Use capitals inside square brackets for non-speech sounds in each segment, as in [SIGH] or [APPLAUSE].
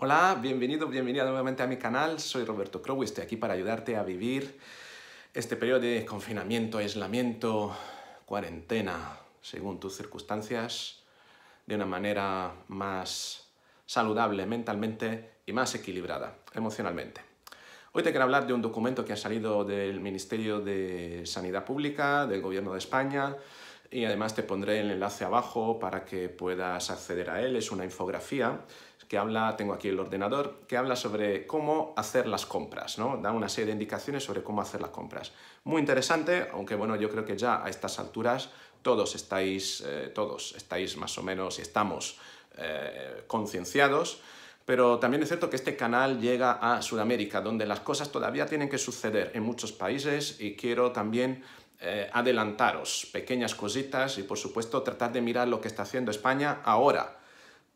Hola, bienvenido, bienvenida nuevamente a mi canal. Soy Roberto Crow y estoy aquí para ayudarte a vivir este periodo de confinamiento, aislamiento, cuarentena, según tus circunstancias, de una manera más saludable mentalmente y más equilibrada emocionalmente. Hoy te quiero hablar de un documento que ha salido del Ministerio de Sanidad Pública, del Gobierno de España, y además te pondré el enlace abajo para que puedas acceder a él. Es una infografía que habla, tengo aquí el ordenador, que habla sobre cómo hacer las compras, ¿no? Da una serie de indicaciones sobre cómo hacer las compras. Muy interesante, aunque bueno, yo creo que ya a estas alturas todos estáis, eh, todos estáis más o menos y estamos eh, concienciados, pero también es cierto que este canal llega a Sudamérica, donde las cosas todavía tienen que suceder en muchos países y quiero también eh, adelantaros pequeñas cositas y por supuesto tratar de mirar lo que está haciendo España ahora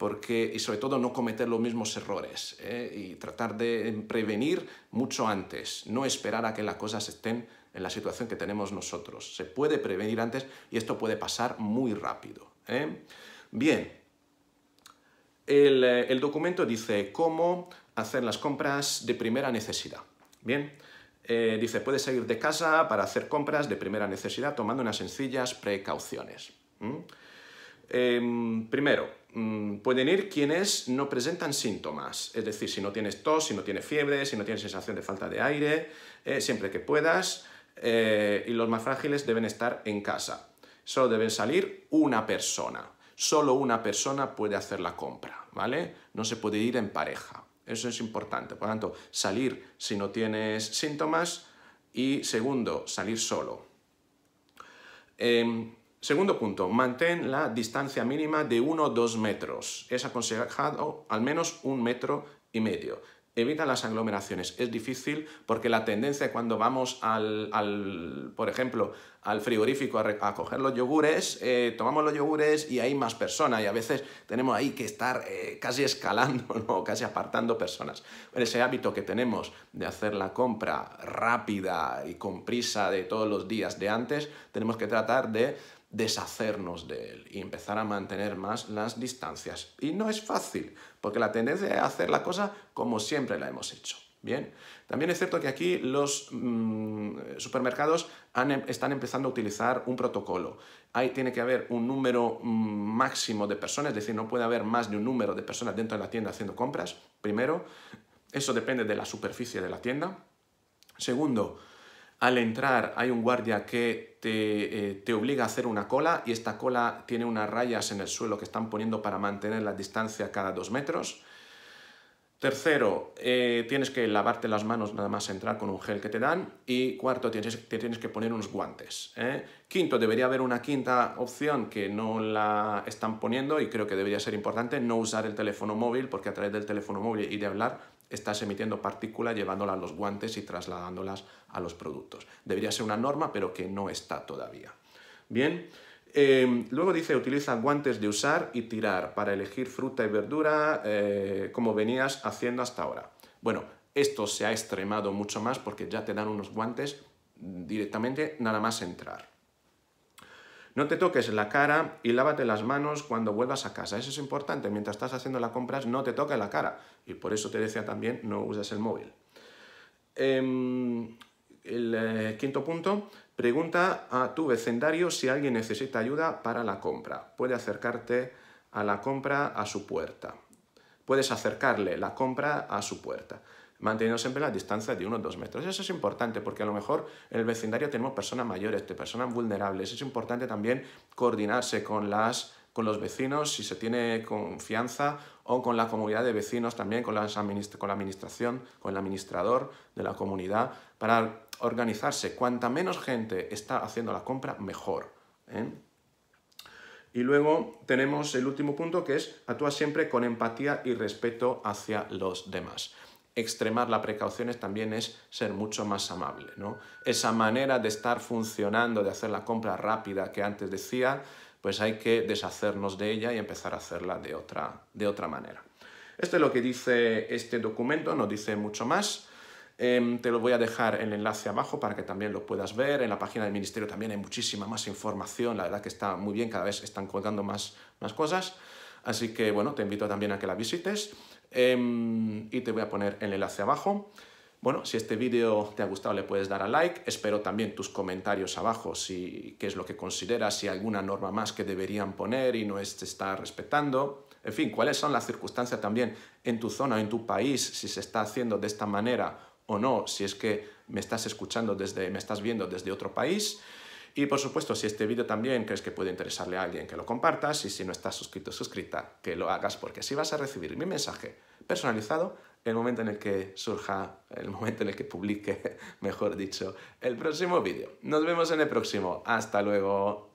porque, y sobre todo no cometer los mismos errores ¿eh? y tratar de prevenir mucho antes, no esperar a que las cosas estén en la situación que tenemos nosotros. Se puede prevenir antes y esto puede pasar muy rápido. ¿eh? Bien, el, el documento dice cómo hacer las compras de primera necesidad. Bien, eh, dice, puedes salir de casa para hacer compras de primera necesidad tomando unas sencillas precauciones. Em, primero, mm, pueden ir quienes no presentan síntomas, es decir, si no tienes tos, si no tienes fiebre, si no tienes sensación de falta de aire, eh, siempre que puedas, eh, y los más frágiles deben estar en casa. Solo deben salir una persona. Solo una persona puede hacer la compra, ¿vale? No se puede ir en pareja. Eso es importante. Por lo tanto, salir si no tienes síntomas y segundo, salir solo. Em, segundo punto, mantén la distancia mínima de 1 o 2 metros. Es aconsejado al menos un metro y medio evita las aglomeraciones. Es difícil porque la tendencia cuando vamos al, por ejemplo, al frigorífico a, coger los yogures, eh, tomamos los yogures y hay más personas y a veces tenemos ahí que estar eh, casi [LAUGHS] escalando, ¿no? casi apartando personas. Ese hábito que tenemos de hacer la compra rápida y con prisa de todos los días de antes, tenemos que tratar de deshacernos de él y empezar a mantener más las distancias. Y no es fácil, porque la tendencia es hacer la cosa como siempre la hemos hecho. Bien, también es cierto que aquí los mm, supermercados em, están empezando a utilizar un protocolo. Ahí tiene que haber un número mm, máximo de personas, es decir, no puede haber más de un número de personas dentro de la tienda haciendo compras, primero. Eso depende de la superficie de la tienda. Segundo, al entrar hay un guardia que eh, te, obliga a hacer una cola y esta cola tiene unas rayas en el suelo que están poniendo para mantener la distancia cada dos metros. Tercero, eh, tienes que lavarte las manos nada más entrar con un gel que te dan. Y cuarto, tienes, te tienes que poner unos guantes. ¿eh? Quinto, debería haber una quinta opción que no la están poniendo y creo que debería ser importante, no usar el teléfono móvil porque a través del teléfono móvil y de hablar estás emitiendo partículas llevándolas a los guantes y trasladándolas a los productos. Debería ser una norma, pero que no está todavía. Bien, eh, luego dice, utiliza guantes de usar y tirar para elegir fruta y verdura eh, como venías haciendo hasta ahora. Bueno, esto se ha extremado mucho más porque ya te dan unos guantes directamente nada más entrar. No te toques la cara y lávate las manos cuando vuelvas a casa. Eso es importante. Mientras estás haciendo las compras, no te toques la cara. Y por eso te decía también, no uses el móvil. Em, el eh, quinto punto, pregunta a tu vecindario si alguien necesita ayuda para la compra. Puede acercarte a la compra a su puerta. Puedes acercarle la compra a su puerta manteniendo siempre la distancia de unos dos metros. Eso es importante porque a lo mejor en el vecindario tenemos personas mayores, personas vulnerables. Es importante también coordinarse con, las, con los vecinos si se tiene confianza o con la comunidad de vecinos también, con, las con la administración, con el administrador de la comunidad, para organizarse. Cuanta menos gente está haciendo la compra, mejor. ¿eh? Y luego tenemos el último punto que es actúa siempre con empatía y respeto hacia los demás extremar la precaución también es ser mucho más amable. ¿no? Esa manera de estar funcionando, de hacer la compra rápida que antes decía, pues hay que deshacernos de ella y empezar a hacerla de otra, de otra manera. Esto es lo que dice este documento, no dice mucho más. Em, te lo voy a dejar el enlace abajo para que también lo puedas ver. En la página del Ministerio también hay muchísima más información, la verdad que está muy bien, cada vez están colgando más, más cosas. Así que bueno, te invito también a que la visites. Em, y te voy a poner el enlace abajo. Bueno, si este vídeo te ha gustado le puedes dar a like, espero también tus comentarios abajo, si qué es lo que consideras, si hay alguna norma más que deberían poner y no se está respetando. En fin, cuáles son las circunstancias también en tu zona en tu país, si se está haciendo de esta manera o no, si es que me estás escuchando desde, me estás viendo desde otro país. Y por supuesto, si este vídeo también crees que puede interesarle a alguien, que lo compartas y si no estás suscrito suscrita, que lo hagas porque así vas a recibir mi mensaje personalizado el momento en el que surja, el momento en el que publique, [LAUGHS] mejor dicho, el próximo vídeo. Nos vemos en el próximo. Hasta luego.